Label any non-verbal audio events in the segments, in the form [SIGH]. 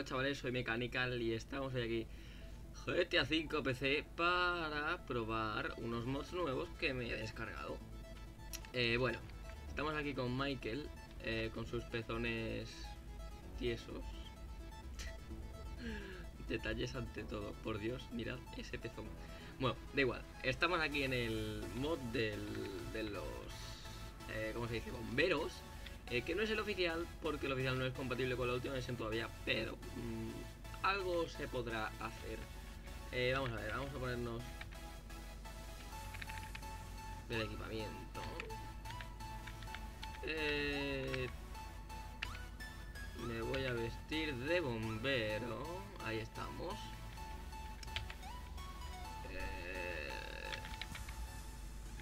chavales, soy Mechanical y estamos hoy aquí. GTA 5 PC para probar unos mods nuevos que me he descargado. Eh, Bueno, estamos aquí con Michael, eh, con sus pezones tiesos. [LAUGHS] Detalles ante todo, por Dios, mirad ese pezón. Bueno, da igual, estamos aquí en el mod del, de los, eh, ¿cómo se dice? Bomberos eh, que no es el oficial, porque el oficial no es compatible con la última versión todavía, pero mmm, algo se podrá hacer. Eh, vamos a ver, vamos a ponernos el equipamiento. Eh, me voy a vestir de bombero. Ahí estamos.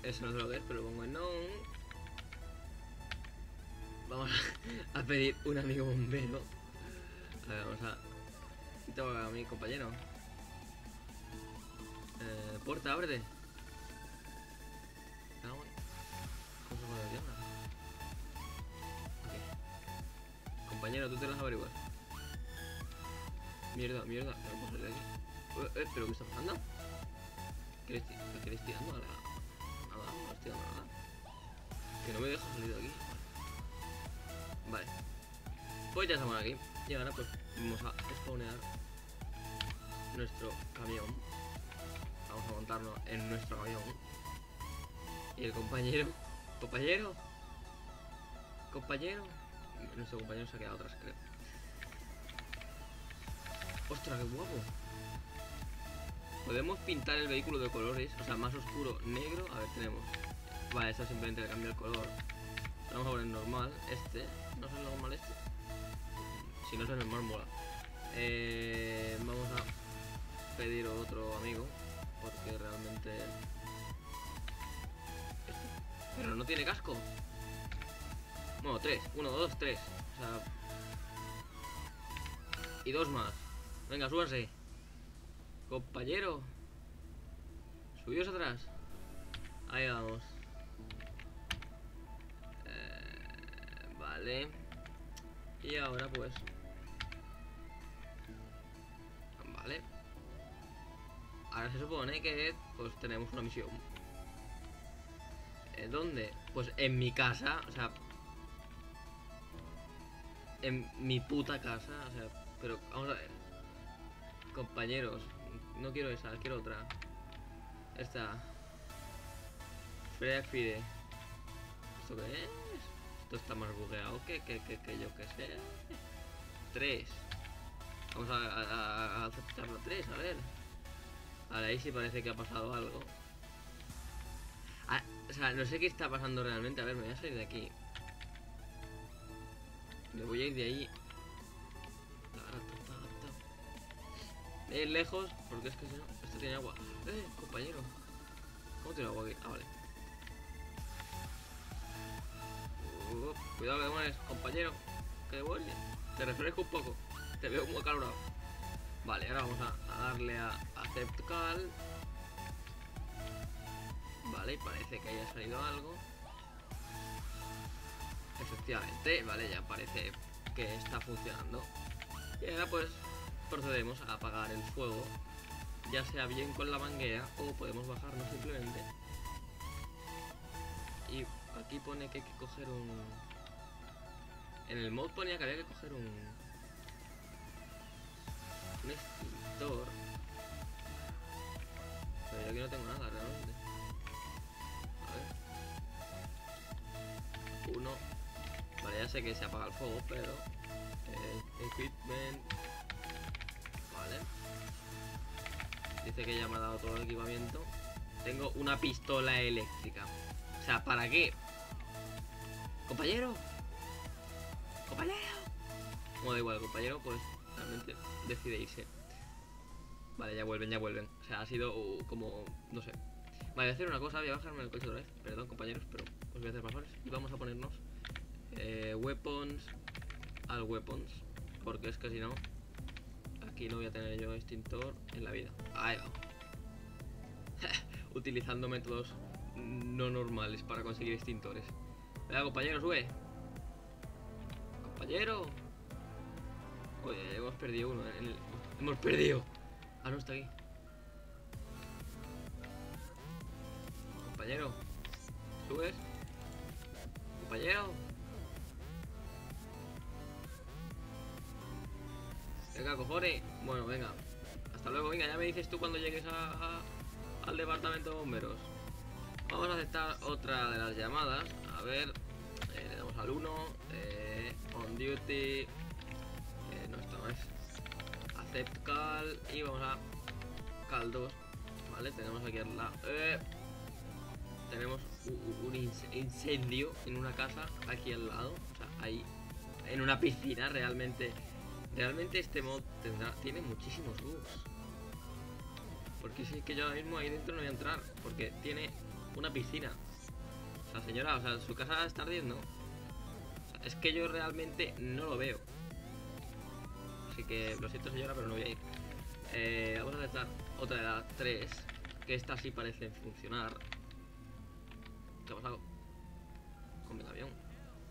Eso no sé lo que es, pero lo pongo en on vamos a, pedir un amigo bombero. A ver, vamos a... Tengo a mi compañero. Eh, puerta, ábrete. Ah, bueno. Compañero, tú te las averiguas. Mierda, mierda. Vamos a salir de aquí. Eh, eh, ¿Pero qué está pasando? ¿Qué le estoy, qué le estoy dando a la...? Nada, no estoy dando nada. Que no me deja salir de Pues ya estamos aquí. Y ahora pues vamos a spawnear nuestro camión. Vamos a montarnos en nuestro camión. Y el compañero. Compañero. Compañero. Nuestro compañero se ha quedado atrás, creo. ¡Ostras, qué guapo! Podemos pintar el vehículo de colores, o sea, más oscuro, negro. A ver, tenemos. Vale, esto simplemente le cambia el color. Vamos a poner normal, este. ¿No es el normal este? Si no es el normal, mola. Eh, vamos a pedir otro amigo. Porque realmente... Pero no tiene casco. Bueno, tres. Uno, dos, tres. O sea... Y dos más. Venga, súbanse. Compañero. Subíos atrás. Ahí vamos. Vale. Y ahora pues... Ahora se supone que pues tenemos una misión. ¿Eh, ¿Dónde? Pues en mi casa, o sea... En mi puta casa, o sea... Pero vamos a ver. Compañeros, no quiero esa, quiero otra. Esta. Freya Fide. ¿Esto qué es? Esto está más bugueado que, que, que, que yo que sé. 3. Vamos a, a, a aceptar la 3, a ver. Ahora ahí sí parece que ha pasado algo. Ah, o sea, no sé qué está pasando realmente. A ver, me voy a salir de aquí. Me voy a ir de ahí. ir lejos, porque es que si no, esto tiene agua. Eh, compañero. ¿Cómo tiene agua aquí? Ah, vale. cuidado que mueres, compañero. Que vuelve. Te refresco un poco. Te veo muy acalorado. Vale, ahora vamos a, darle a Accept Call. Vale, parece que haya salido algo. Efectivamente, vale, ya parece que está funcionando. Y ahora pues procedemos a apagar el fuego. Ya sea bien con la manguera o podemos bajarnos simplemente. Y Aquí pone que hay que coger un... En el mod ponía que había que coger un... Un extintor. Pero yo aquí no tengo nada realmente. A ver. Uno. Vale, ya sé que se apaga el fuego, pero... Eh, equipment... Vale. Dice que ya me ha dado todo el equipamiento. Tengo una pistola eléctrica. O sea, ¿para qué? ¡Compañero! ¡Compañero! Como da igual, compañero, pues realmente decide irse. Vale, ya vuelven, ya vuelven. O sea, ha sido como... no sé. Vale, voy a hacer una cosa, voy a bajarme el coche otra vez. Perdón, compañeros, pero os voy a hacer favores. Y vamos a ponernos eh, weapons al weapons. Porque es que si no, aquí no voy a tener yo extintor en la vida. Ahí va. [LAUGHS] Utilizando métodos no normales para conseguir extintores. Venga, compañero, sube. Compañero. Hemos perdido uno. en el- Hemos perdido. Ah, no, está aquí. Compañero. ¿Subes? Compañero. Venga, cojones. Bueno, venga. Hasta luego, venga, ya me dices tú cuando llegues al departamento de bomberos. Vamos a aceptar otra de las llamadas. A ver, eh, le damos al 1. eh, on duty. Accept call. Y vamos a call 2. Vale, tenemos aquí al lado. eh, tenemos un inc- incendio en una casa aquí al lado. O sea, ahí. En una piscina realmente. Realmente este mod tendrá, tiene muchísimos bugs. Porque si es que yo ahora mismo ahí dentro no voy a entrar. Porque tiene una piscina. O sea, señora, o sea, su casa está ardiendo. O es que yo realmente no lo veo. Así que lo siento señora, pero no voy a ir. Eh, vamos a aceptar otra de las tres. Que estas sí parecen funcionar. ¿Qué ha pasado? Con el avión.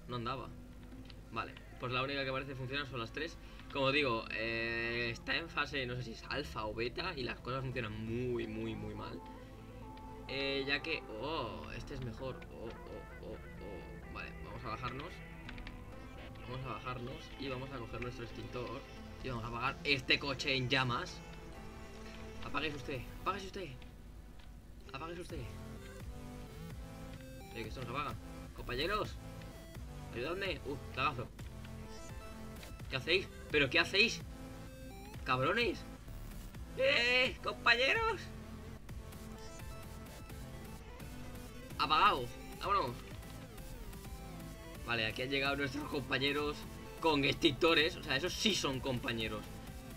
No andaba. Vale, pues la única que parece funcionar son las tres. Como digo, eh, está en fase, no sé si es alfa o beta, y las cosas funcionan muy, muy, muy mal. Eh, ya que... Oh, este es mejor. Oh, oh, oh, oh. Vale, vamos a bajarnos. Vamos a bajarnos y vamos a coger nuestro extintor. Y vamos a apagar este coche en llamas. Apáguese usted, apáguese usted. Apáguese usted. Oye, que esto no se apaga. Compañeros, ayudadme. Uh, cagazo. ¿Qué hacéis? ¿Pero qué hacéis? ¡Cabrones! ¡Eh! ¡Compañeros! ¡Apagado! ¡Vámonos! Vale, aquí han llegado nuestros compañeros con extintores. O sea, esos sí son compañeros.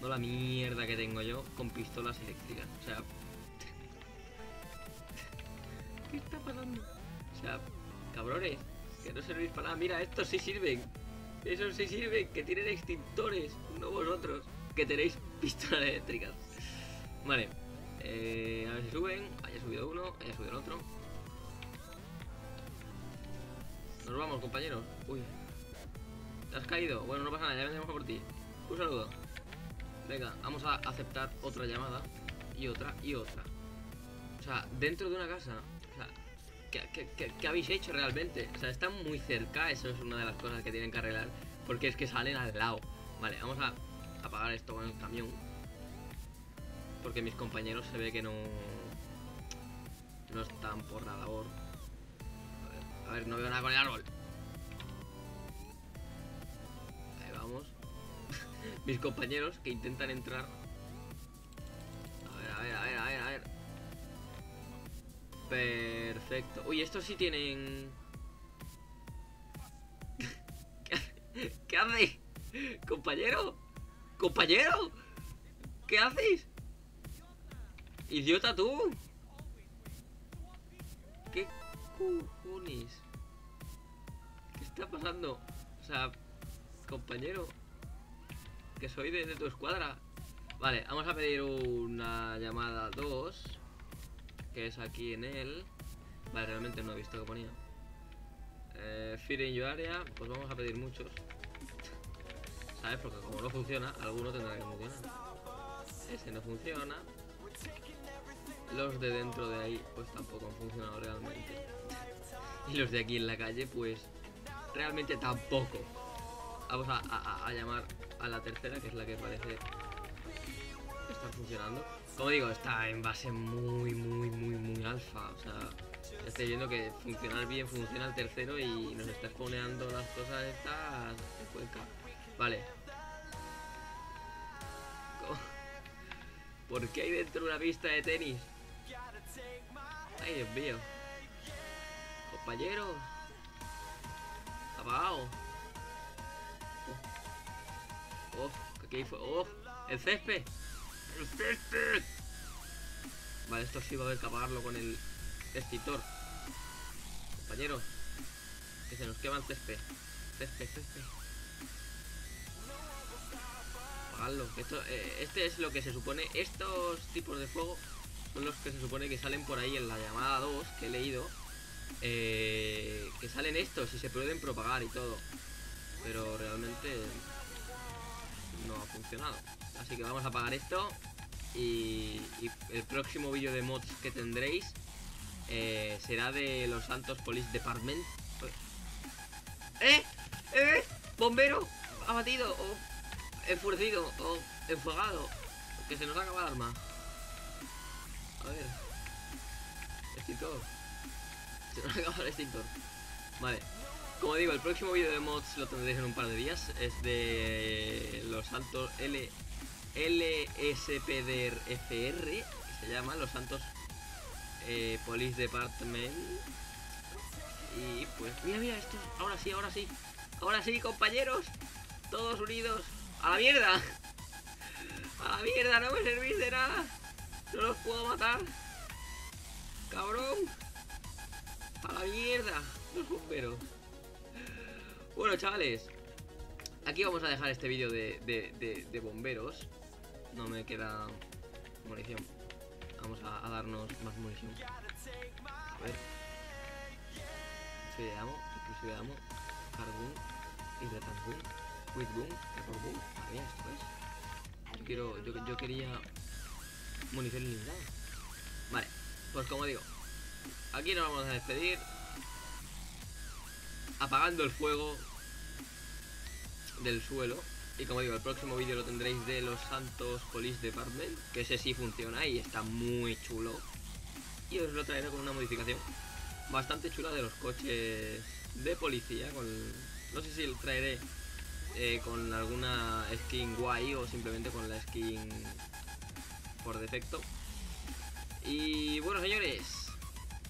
No la mierda que tengo yo con pistolas eléctricas. O sea... ¿Qué está pasando? O sea, cabrones, que no servís para nada. Mira, estos sí sirven. Esos sí sirven, que tienen extintores. No vosotros, que tenéis pistolas eléctricas. Vale. Eh, a ver si suben. Haya subido uno, haya subido el otro. Nos vamos, compañeros. Uy. ¿Te has caído? Bueno, no pasa nada, ya vendremos a por ti. Un saludo. Venga, vamos a aceptar otra llamada. Y otra, y otra. O sea, dentro de una casa. O sea, ¿qué, habéis hecho realmente? O sea, están muy cerca, eso es una de las cosas que tienen que arreglar. Porque es que salen al lado. Vale, vamos a apagar esto con el camión. Porque mis compañeros se ve que no. No están por la labor. A ver, a ver, no veo nada con el árbol. Vamos. [LAUGHS] mis compañeros que intentan entrar. A ver, a ver, a ver, a ver, a ver. Perfecto. Uy, estos sí tienen. [LAUGHS] ¿Qué hace? ¿Qué hace? ¿Compañero? ¿Compañero? ¿Qué haces? ¡Idiota tú! ¿Qué cojones? ¿Qué está pasando? O sea, compañero, que soy de, tu escuadra. Vale, vamos a pedir una llamada 2, que es aquí en él. Vale, realmente no he visto que ponía. Eh, in your area, pues vamos a pedir muchos. ¿Sabes? Porque como no funciona, alguno tendrá que funcionar. Ese no funciona. Los de dentro de ahí, pues tampoco han funcionado realmente. Y los de aquí en la calle, pues realmente tampoco. Vamos a, llamar a la tercera, que es la que parece estar funcionando. Como digo, está en base muy, muy, muy, muy alfa. O sea, ya estoy viendo que funcionar bien funciona el tercero y nos está exponeando las cosas estas de Cuenca. Vale. ¿Por qué hay dentro una pista de tenis? Ay, Dios mío. Compañeros. Apagado. Oh, el césped. El césped. Vale, esto sí va a haber que apagarlo con el extintor. Compañeros. Que se nos quema el césped. Césped, césped. Apagadlo. Esto, eh, este es lo que se supone. Estos tipos de fuego son los que se supone que salen por ahí en la llamada 2 que he leído. eh, que salen estos y se pueden propagar y todo. Pero realmente ha funcionado. Así que vamos a apagar esto. Y, el próximo vídeo de mods que tendréis eh, será de los Santos Police Department. ¡Eh! ¡Eh! ¡Bombero! Abatido o enfurecido o enfogado. Que se nos acaba el arma. A ver. Extintor. Se nos acaba el extintor. Vale. Como digo, el próximo vídeo de mods lo tendréis en un par de días. Es de los santos L LSPDR que se llama Los Santos eh, Police Department. Y pues, mira, mira, esto. Ahora sí, ahora sí. Ahora sí, compañeros. Todos unidos. ¡A la mierda! ¡A la mierda! No me servís de nada. No los puedo matar. Cabrón. A la mierda. Los bomberos. Bueno, chavales. Aquí vamos a dejar este vídeo de, de, bomberos. No me queda munición. Vamos a, darnos más munición. A ver. Exclusive de amo, exclusive de amo. Carbon, Hydratant Boom, With Boom, Record Boom. Madre mía, esto es. Yo quiero, yo, yo quería munición ilimitada. Vale, pues como digo, aquí nos vamos a despedir. Apagando el fuego del suelo. Y como digo, el próximo vídeo lo tendréis de los Santos Police Department, que ese sí funciona y está muy chulo. Y os lo traeré con una modificación bastante chula de los coches de policía. Con, no sé si lo traeré eh, con alguna skin guay o simplemente con la skin por defecto. Y bueno, señores,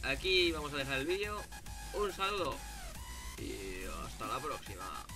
aquí vamos a dejar el vídeo. Un saludo y hasta la próxima.